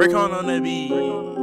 Rick on on the beat.